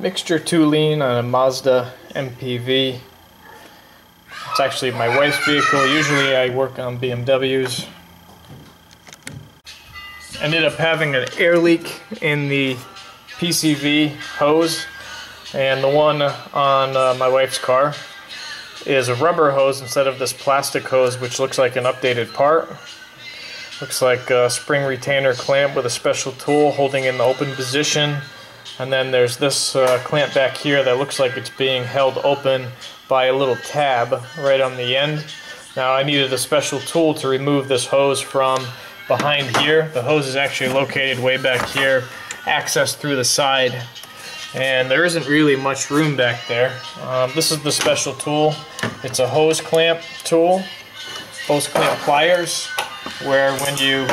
mixture 2 lean on a Mazda MPV. It's actually my wife's vehicle. Usually I work on BMWs. Ended up having an air leak in the PCV hose and the one on uh, my wife's car is a rubber hose instead of this plastic hose which looks like an updated part. Looks like a spring retainer clamp with a special tool holding in the open position and then there's this uh, clamp back here that looks like it's being held open by a little tab right on the end. Now I needed a special tool to remove this hose from behind here. The hose is actually located way back here, accessed through the side. And there isn't really much room back there. Um, this is the special tool. It's a hose clamp tool, hose clamp pliers, where when you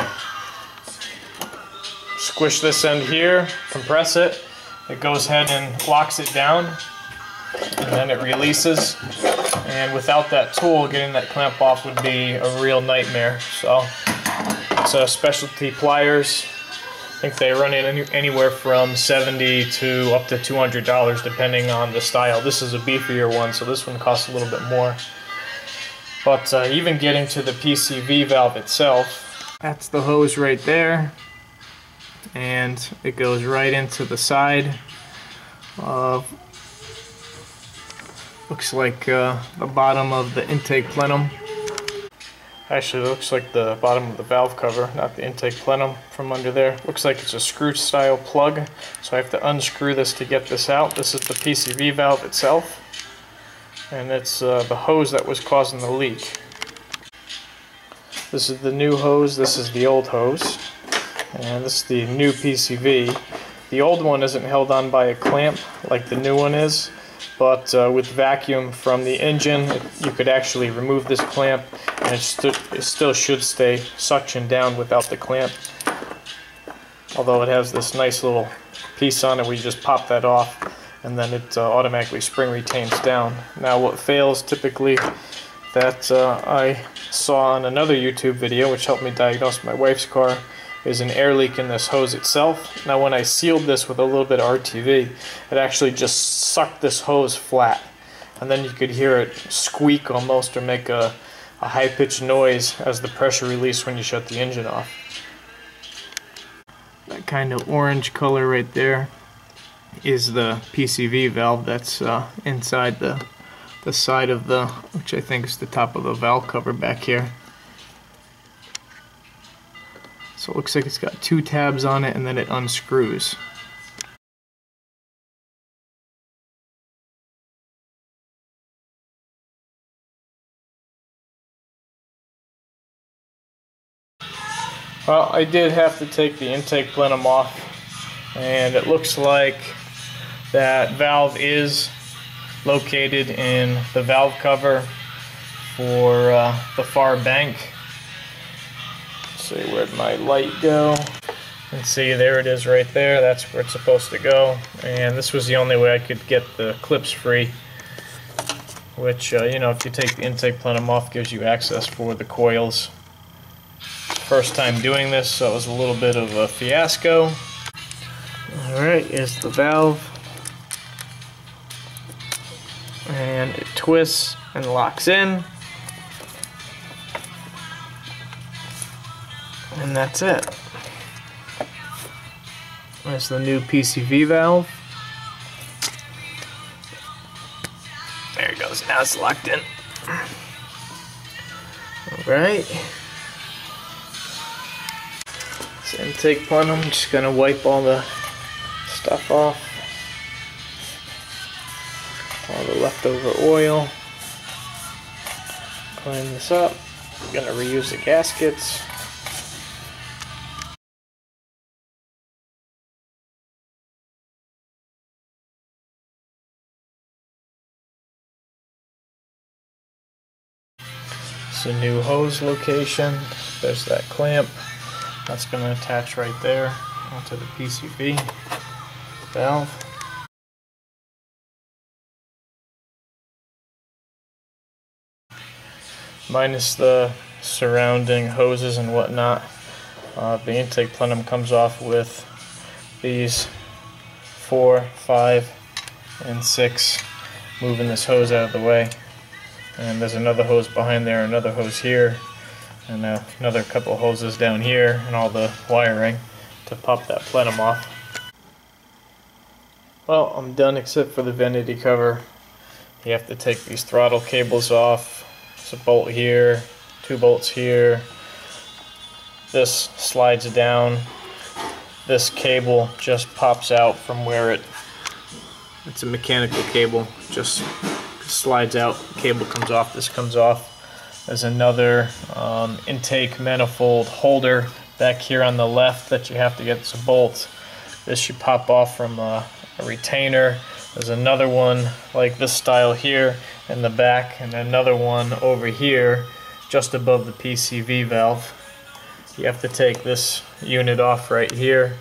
squish this end here, compress it, it goes ahead and locks it down and then it releases. And without that tool getting that clamp off would be a real nightmare. So it's a specialty pliers. I think they run any, anywhere from 70 to up to $200 depending on the style. This is a beefier one so this one costs a little bit more. But uh, even getting to the PCV valve itself that's the hose right there and it goes right into the side of looks like uh, the bottom of the intake plenum. Actually looks like the bottom of the valve cover not the intake plenum from under there. Looks like it's a screw style plug so I have to unscrew this to get this out. This is the PCV valve itself and it's uh, the hose that was causing the leak. This is the new hose. This is the old hose and this is the new PCV. The old one isn't held on by a clamp like the new one is, but uh, with vacuum from the engine, it, you could actually remove this clamp and it, it still should stay suctioned down without the clamp. Although it has this nice little piece on it where you just pop that off and then it uh, automatically spring retains down. Now what fails typically that uh, I saw on another YouTube video which helped me diagnose my wife's car is an air leak in this hose itself. Now when I sealed this with a little bit of RTV, it actually just sucked this hose flat. And then you could hear it squeak almost or make a, a high-pitched noise as the pressure released when you shut the engine off. That kind of orange color right there is the PCV valve that's uh, inside the the side of the, which I think is the top of the valve cover back here. So it looks like it's got two tabs on it and then it unscrews. Well, I did have to take the intake plenum off and it looks like that valve is located in the valve cover for uh, the far bank see, where'd my light go? And see, there it is right there. That's where it's supposed to go. And this was the only way I could get the clips free. Which, uh, you know, if you take the intake plenum off, gives you access for the coils. First time doing this, so it was a little bit of a fiasco. Alright, is the valve. And it twists and locks in. And that's it. There's the new PCV valve. There it goes. Now it's locked in. Alright. This intake plenum. I'm just to wipe all the stuff off. All the leftover oil. Clean this up. I'm to reuse the gaskets. A new hose location. There's that clamp. That's going to attach right there onto the PCV valve. Minus the surrounding hoses and whatnot. Uh, the intake plenum comes off with these four, five and 6 moving this hose out of the way. And there's another hose behind there, another hose here, and uh, another couple hoses down here, and all the wiring to pop that plenum off. Well, I'm done except for the vanity cover. You have to take these throttle cables off. There's a bolt here, two bolts here. This slides down. This cable just pops out from where it, it's a mechanical cable, just slides out, cable comes off, this comes off. There's another um, intake manifold holder back here on the left that you have to get some bolts. This should pop off from a, a retainer. There's another one like this style here in the back and another one over here just above the PCV valve. You have to take this unit off right here.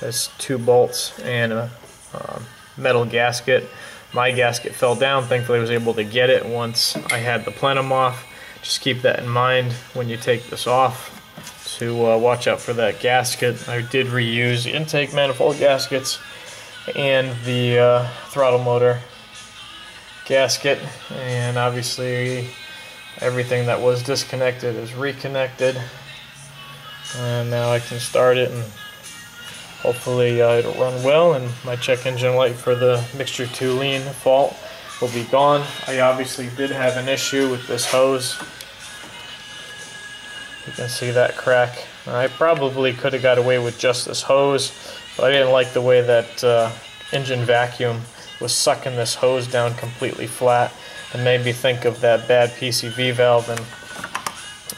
There's two bolts and a um, metal gasket. My gasket fell down. Thankfully, I was able to get it once I had the plenum off. Just keep that in mind when you take this off to uh, watch out for that gasket. I did reuse intake manifold gaskets and the uh, throttle motor gasket and obviously everything that was disconnected is reconnected and now I can start it and hopefully uh, it'll run well and my check engine light for the mixture 2 lean fault will be gone. I obviously did have an issue with this hose. You can see that crack. I probably could have got away with just this hose, but I didn't like the way that uh, engine vacuum was sucking this hose down completely flat and made me think of that bad PCV valve and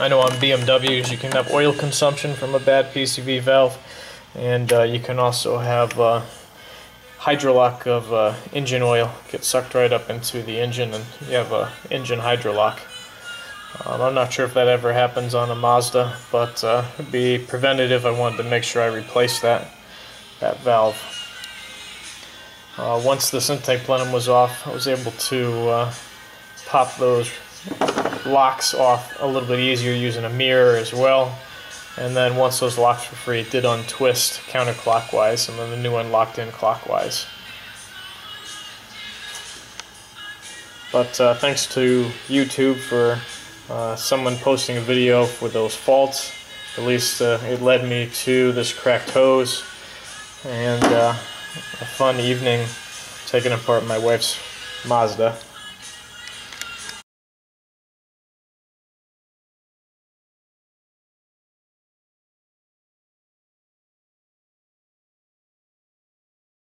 I know on BMWs you can have oil consumption from a bad PCV valve and uh, you can also have uh, hydrolock of uh, engine oil get sucked right up into the engine and you have a engine hydrolock. Um, I'm not sure if that ever happens on a Mazda, but uh, it'd be preventative. I wanted to make sure I replaced that that valve. Uh, once this intake plenum was off, I was able to uh, pop those locks off a little bit easier using a mirror as well. And then once those locks were free, it did untwist counterclockwise, and then the new one locked in clockwise. But uh, thanks to YouTube for uh, someone posting a video for those faults. At least uh, it led me to this cracked hose and uh, a fun evening taking apart my wife's Mazda.